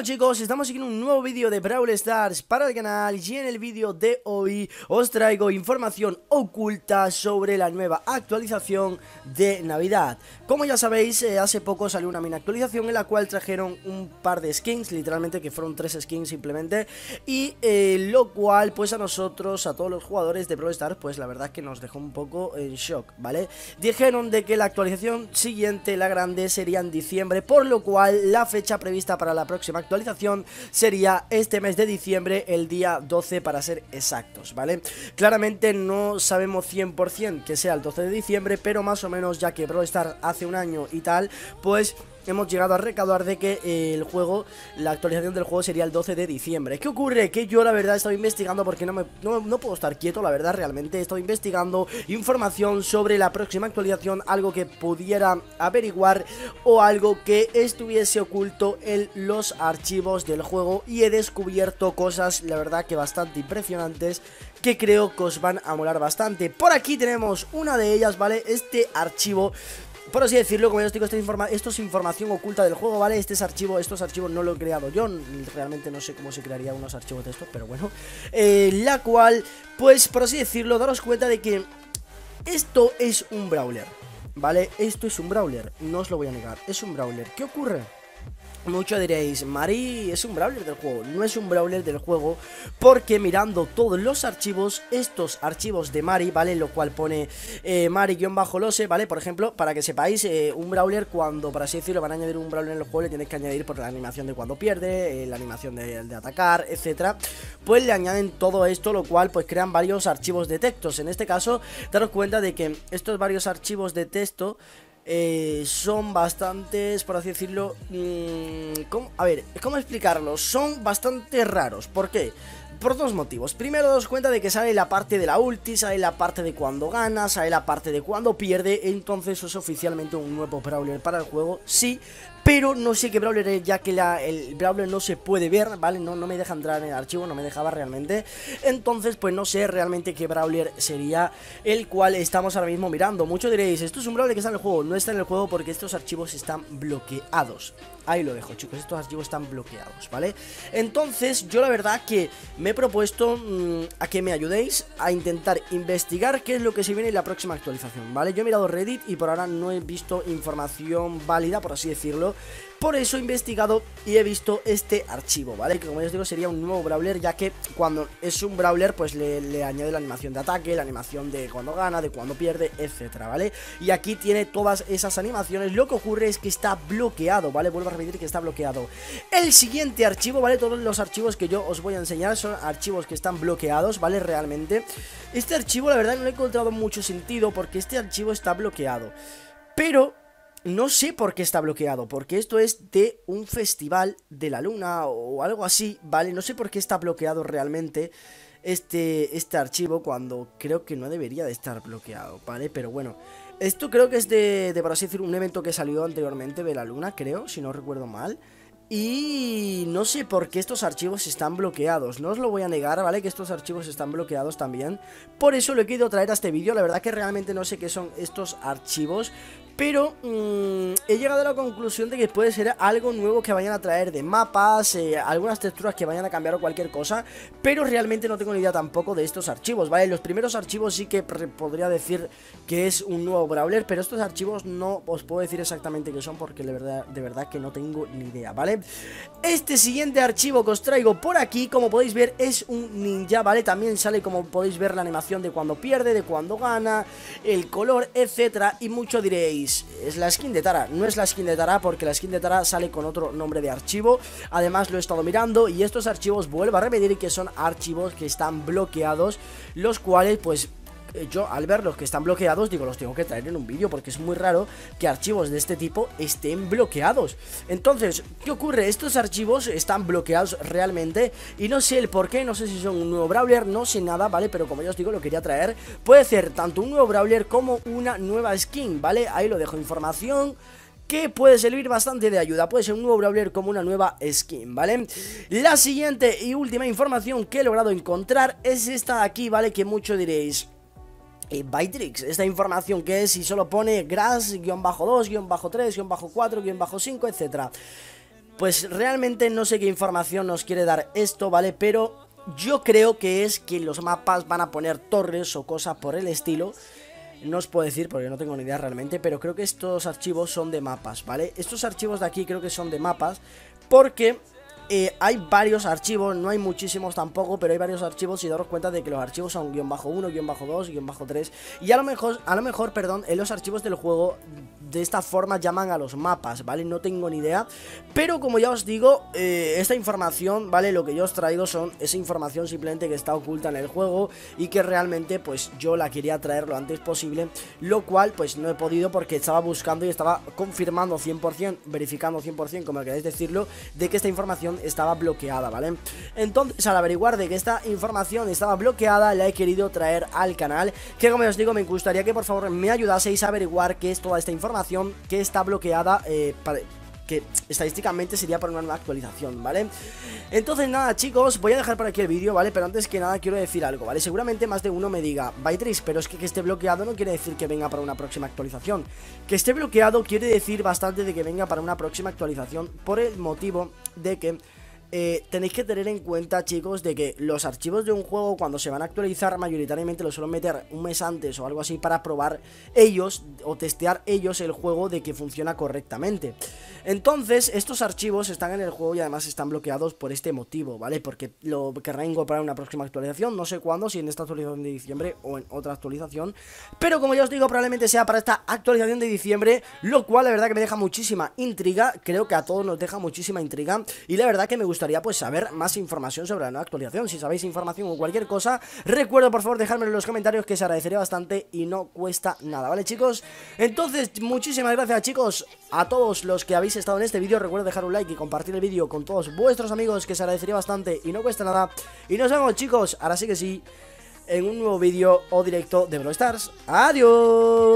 Bueno chicos, estamos aquí en un nuevo vídeo de Brawl Stars para el canal y en el vídeo de hoy os traigo información oculta sobre la nueva actualización de Navidad. Como ya sabéis, eh, hace poco salió una mini actualización en la cual trajeron un par de skins, literalmente que fueron tres skins simplemente, y eh, lo cual pues a nosotros, a todos los jugadores de Brawl Stars, pues la verdad que nos dejó un poco en shock, ¿vale? Dijeron de que la actualización siguiente, la grande, sería en diciembre, por lo cual la fecha prevista para la próxima actualización sería este mes de diciembre, el día 12 para ser exactos, ¿vale? Claramente no sabemos 100% que sea el 12 de diciembre, pero más o menos ya que Brawl Stars hace un año y tal, pues hemos llegado a recaudar de que el juego, la actualización del juego sería el 12 de diciembre. ¿Qué ocurre? Que yo la verdad he estado investigando porque no, me, no, puedo estar quieto, la verdad realmente he estado investigando información sobre la próxima actualización, algo que pudiera averiguar o algo que estuviese oculto en los archivos del juego y he descubierto cosas, la verdad que bastante impresionantes que creo que os van a molar bastante. Por aquí tenemos una de ellas, ¿vale? Este archivo por así decirlo, como ya os digo, esto es información oculta del juego, ¿vale? Este es archivo, estos archivos no lo he creado yo, realmente no sé cómo se crearía unos archivos de estos, pero bueno. Eh, la cual, pues, por así decirlo, daros cuenta de que esto es un brawler, ¿vale? Esto es un brawler, no os lo voy a negar, es un brawler. ¿Qué ocurre? Mucho diréis, Mari es un brawler del juego. No es un brawler del juego porque mirando todos los archivos, estos archivos de Mari, ¿vale? Lo cual pone eh, Mari-lose, ¿vale? Por ejemplo, para que sepáis, eh, un brawler cuando, para así decirlo, van a añadir un brawler en el juego, le tienes que añadir por la animación de cuando pierde, eh, la animación de, de atacar, etcétera. Pues le añaden todo esto, lo cual pues crean varios archivos de textos. En este caso, daros cuenta de que estos varios archivos de texto eh, son bastantes, por así decirlo, mmm, a ver, ¿cómo explicarlo? Son bastante raros, ¿por qué? Por dos motivos. Primero, dos cuenta de que sale la parte de la ulti, sale la parte de cuando gana, sale la parte de cuando pierde. Entonces es oficialmente un nuevo Brawler para el juego. Sí, pero no sé qué Brawler es, ya que el Brawler no se puede ver, ¿vale? No, no me deja entrar en el archivo, no me dejaba realmente. Entonces, pues no sé realmente qué Brawler sería el cual estamos ahora mismo mirando. Muchos diréis, esto es un Brawler que está en el juego. No está en el juego porque estos archivos están bloqueados. Ahí lo dejo, chicos, estos archivos están bloqueados, ¿vale? Entonces, yo la verdad que me he propuesto mm, a que me ayudéis a intentar investigar qué es lo que se viene en la próxima actualización, ¿vale? Yo he mirado Reddit y por ahora no he visto información válida, por así decirlo, por eso he investigado y he visto este archivo, ¿vale? Que como ya os digo sería un nuevo Brawler ya que cuando es un Brawler pues le, añade la animación de ataque, la animación de cuando gana, de cuando pierde, etcétera, ¿vale? Y aquí tiene todas esas animaciones, lo que ocurre es que está bloqueado, ¿vale? Vuelvo a repetir que está bloqueado. El siguiente archivo, ¿vale? Todos los archivos que yo os voy a enseñar son archivos que están bloqueados, ¿vale? Realmente. Este archivo la verdad no he encontrado mucho sentido porque este archivo está bloqueado. Pero no sé por qué está bloqueado, porque esto es de un festival de la luna o algo así, ¿vale? No sé por qué está bloqueado realmente este, este archivo cuando creo que no debería de estar bloqueado, ¿vale? Pero bueno, esto creo que es de, de por así decir, un evento que salió anteriormente de la luna, creo, si no recuerdo mal. Y no sé por qué estos archivos están bloqueados, no os lo voy a negar, ¿vale? Que estos archivos están bloqueados también Por eso lo he querido traer a este vídeo, la verdad que realmente no sé qué son estos archivos pero mm, he llegado a la conclusión de que puede ser algo nuevo que vayan a traer de mapas, eh, algunas texturas que vayan a cambiar o cualquier cosa, pero realmente no tengo ni idea tampoco de estos archivos, ¿vale? Los primeros archivos sí que podría decir que es un nuevo Brawler, pero estos archivos no os puedo decir exactamente qué son porque de verdad, de verdad que no tengo ni idea, ¿vale? Este siguiente archivo que os traigo por aquí, como podéis ver, es un ninja, ¿vale? También sale, como podéis ver, la animación de cuando pierde, de cuando gana, el color, etcétera, y mucho diréis es la skin de Tara. No es la skin de Tara porque la skin de Tara sale con otro nombre de archivo. Además lo he estado mirando y estos archivos vuelvo a repetir que son archivos que están bloqueados, los cuales pues yo al ver los que están bloqueados digo los tengo que traer en un vídeo porque es muy raro que archivos de este tipo estén bloqueados entonces, ¿qué ocurre? Estos archivos están bloqueados realmente y no sé el por qué, no sé si son un nuevo brawler, no sé nada, ¿vale? Pero como ya os digo, lo quería traer puede ser tanto un nuevo brawler como una nueva skin, ¿vale? Ahí lo dejo información que puede servir bastante de ayuda. Puede ser un nuevo Brawler como una nueva skin, ¿vale? La siguiente y última información que he logrado encontrar es esta de aquí, ¿vale? Que mucho diréis... Eh, esta información que es y solo pone grass-2, 3, 4, 5, etc. Pues realmente no sé qué información nos quiere dar esto, ¿vale? Pero yo creo que es que los mapas van a poner torres o cosas por el estilo. No os puedo decir porque no tengo ni idea realmente, pero creo que estos archivos son de mapas, ¿vale? Estos archivos de aquí creo que son de mapas porque eh, hay varios archivos, no hay muchísimos tampoco, pero hay varios archivos y daros cuenta de que los archivos son guion bajo 1, guion bajo 2, guion bajo 3 y a lo mejor, a lo mejor, perdón, en los archivos del juego de esta forma llaman a los mapas, ¿vale? No tengo ni idea, pero como ya os digo, eh, esta información, ¿vale? Lo que yo os traigo son esa información simplemente que está oculta en el juego y que realmente pues yo la quería traer lo antes posible, lo cual pues no he podido porque estaba buscando y estaba confirmando 100%, verificando 100%, como queréis decirlo, de que esta información estaba bloqueada, ¿vale? Entonces, al averiguar de que esta información estaba bloqueada, la he querido traer al canal, que como os digo, me gustaría que por favor me ayudaseis a averiguar qué es toda esta información que está bloqueada eh, que estadísticamente sería por una nueva actualización, ¿vale? Entonces nada chicos, voy a dejar por aquí el vídeo, ¿vale? Pero antes que nada quiero decir algo, ¿vale? Seguramente más de uno me diga, Bytris, pero es que que esté bloqueado no quiere decir que venga para una próxima actualización Que esté bloqueado quiere decir bastante de que venga para una próxima actualización Por el motivo de que eh, tenéis que tener en cuenta, chicos, de que los archivos de un juego cuando se van a actualizar mayoritariamente los suelen meter un mes antes o algo así para probar ellos o testear ellos el juego de que funciona correctamente. Entonces, estos archivos están en el juego y además están bloqueados por este motivo, ¿vale? Porque lo querrán incorporar en una próxima actualización, no sé cuándo, si en esta actualización de diciembre o en otra actualización. Pero como ya os digo, probablemente sea para esta actualización de diciembre, lo cual la verdad que me deja muchísima intriga, creo que a todos nos deja muchísima intriga y la verdad que me gusta gustaría pues saber más información sobre la nueva actualización. Si sabéis información o cualquier cosa, recuerdo por favor dejármelo en los comentarios que se agradecería bastante y no cuesta nada, ¿vale chicos? Entonces, muchísimas gracias chicos a todos los que habéis estado en este vídeo. Recuerdo dejar un like y compartir el vídeo con todos vuestros amigos que se agradecería bastante y no cuesta nada. Y nos vemos chicos, ahora sí que sí, en un nuevo vídeo o directo de Brawl Stars. ¡Adiós!